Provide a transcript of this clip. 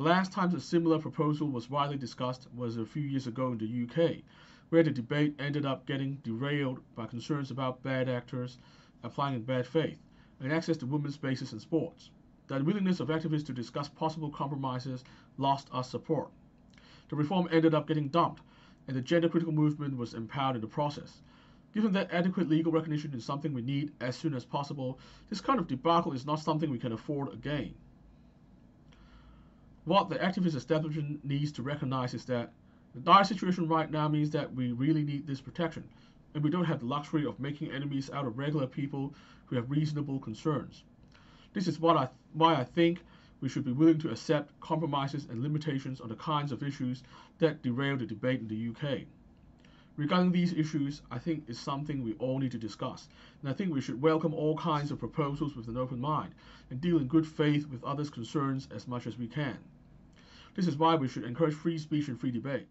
The last time a similar proposal was widely discussed was a few years ago in the UK, where the debate ended up getting derailed by concerns about bad actors applying in bad faith and access to women's spaces in sports. The willingness of activists to discuss possible compromises lost us support. The reform ended up getting dumped, and the gender critical movement was empowered in the process. Given that adequate legal recognition is something we need as soon as possible, this kind of debacle is not something we can afford again. What the activist establishment needs to recognize is that the dire situation right now means that we really need this protection, and we don't have the luxury of making enemies out of regular people who have reasonable concerns. This is what I, why I think we should be willing to accept compromises and limitations on the kinds of issues that derail the debate in the UK. Regarding these issues, I think it's something we all need to discuss, and I think we should welcome all kinds of proposals with an open mind and deal in good faith with others' concerns as much as we can. This is why we should encourage free speech and free debate.